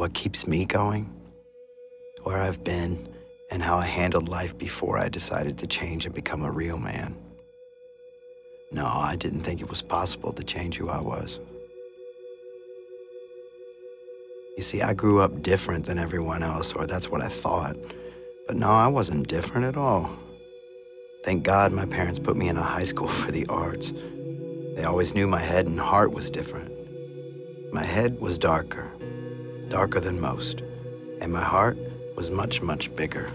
what keeps me going, where I've been, and how I handled life before I decided to change and become a real man. No, I didn't think it was possible to change who I was. You see, I grew up different than everyone else, or that's what I thought. But no, I wasn't different at all. Thank God my parents put me in a high school for the arts. They always knew my head and heart was different. My head was darker, darker than most, and my heart was much, much bigger.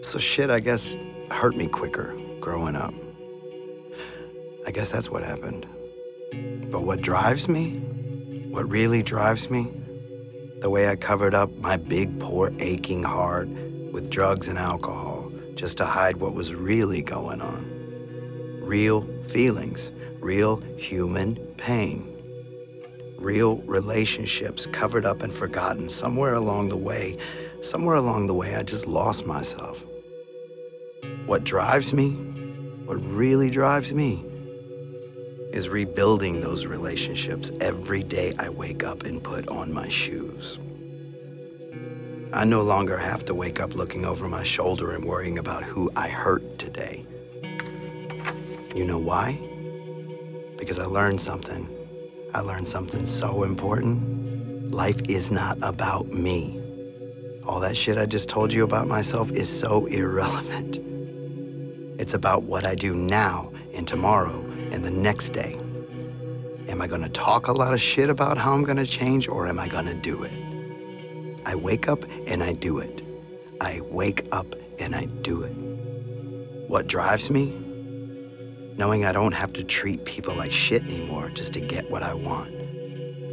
So shit, I guess, hurt me quicker growing up. I guess that's what happened. But what drives me, what really drives me, the way I covered up my big, poor, aching heart with drugs and alcohol just to hide what was really going on. Real feelings, real human pain, real relationships covered up and forgotten somewhere along the way. Somewhere along the way, I just lost myself. What drives me, what really drives me, is rebuilding those relationships every day I wake up and put on my shoes. I no longer have to wake up looking over my shoulder and worrying about who I hurt today. You know why? Because I learned something. I learned something so important. Life is not about me. All that shit I just told you about myself is so irrelevant. It's about what I do now and tomorrow and the next day. Am I gonna talk a lot of shit about how I'm gonna change or am I gonna do it? I wake up and I do it. I wake up and I do it. What drives me? Knowing I don't have to treat people like shit anymore just to get what I want.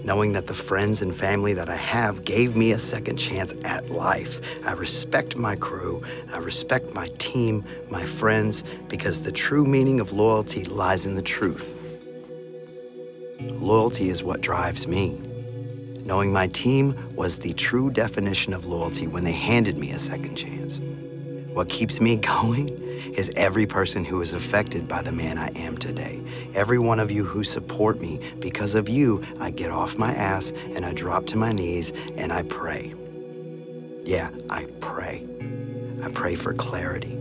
Knowing that the friends and family that I have gave me a second chance at life. I respect my crew. I respect my team, my friends, because the true meaning of loyalty lies in the truth. Loyalty is what drives me knowing my team was the true definition of loyalty when they handed me a second chance. What keeps me going is every person who is affected by the man I am today. Every one of you who support me. Because of you, I get off my ass and I drop to my knees and I pray. Yeah, I pray. I pray for clarity.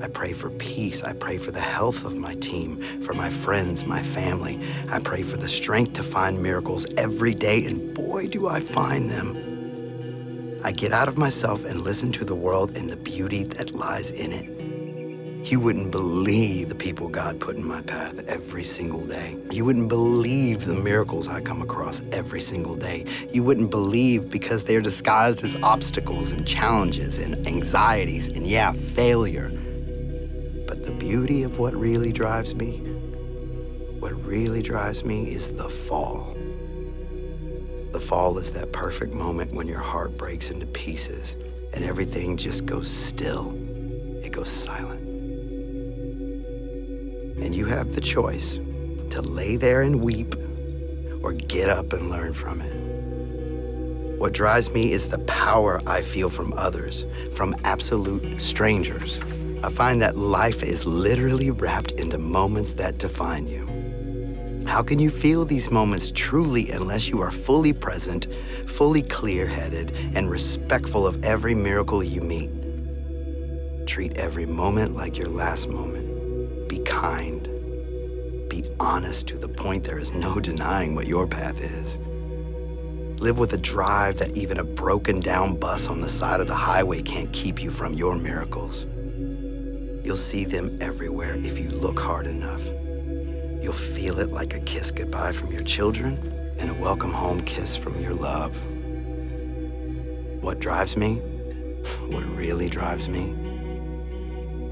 I pray for peace. I pray for the health of my team, for my friends, my family. I pray for the strength to find miracles every day, and boy, do I find them. I get out of myself and listen to the world and the beauty that lies in it. You wouldn't believe the people God put in my path every single day. You wouldn't believe the miracles I come across every single day. You wouldn't believe because they're disguised as obstacles and challenges and anxieties and, yeah, failure. But the beauty of what really drives me, what really drives me is the fall. Fall is that perfect moment when your heart breaks into pieces and everything just goes still. It goes silent. And you have the choice to lay there and weep or get up and learn from it. What drives me is the power I feel from others, from absolute strangers. I find that life is literally wrapped into moments that define you. How can you feel these moments truly unless you are fully present, fully clear headed, and respectful of every miracle you meet? Treat every moment like your last moment. Be kind. Be honest to the point there is no denying what your path is. Live with a drive that even a broken down bus on the side of the highway can't keep you from your miracles. You'll see them everywhere if you look hard enough. You'll feel it like a kiss goodbye from your children and a welcome home kiss from your love. What drives me, what really drives me,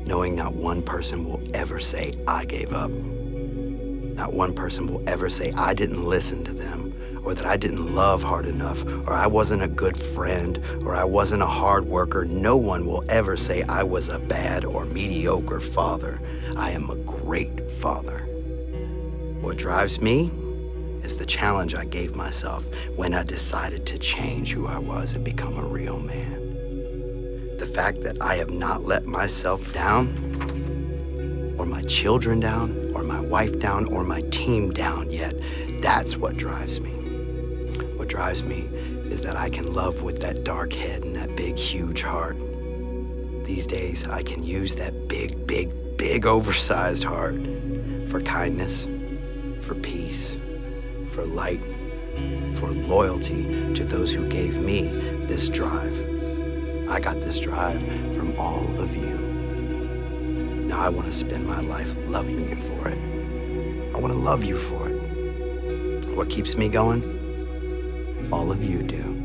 knowing not one person will ever say, I gave up. Not one person will ever say, I didn't listen to them or that I didn't love hard enough, or I wasn't a good friend, or I wasn't a hard worker, no one will ever say I was a bad or mediocre father. I am a great father. What drives me is the challenge I gave myself when I decided to change who I was and become a real man. The fact that I have not let myself down, or my children down, or my wife down, or my team down yet, that's what drives me What drives me is that I can love with that dark head and that big, huge heart. These days, I can use that big, big, big, oversized heart for kindness, for peace, for light, for loyalty to those who gave me this drive. I got this drive from all of you. Now I want to spend my life loving you for it. I want to love you for it. What keeps me going? All of you do.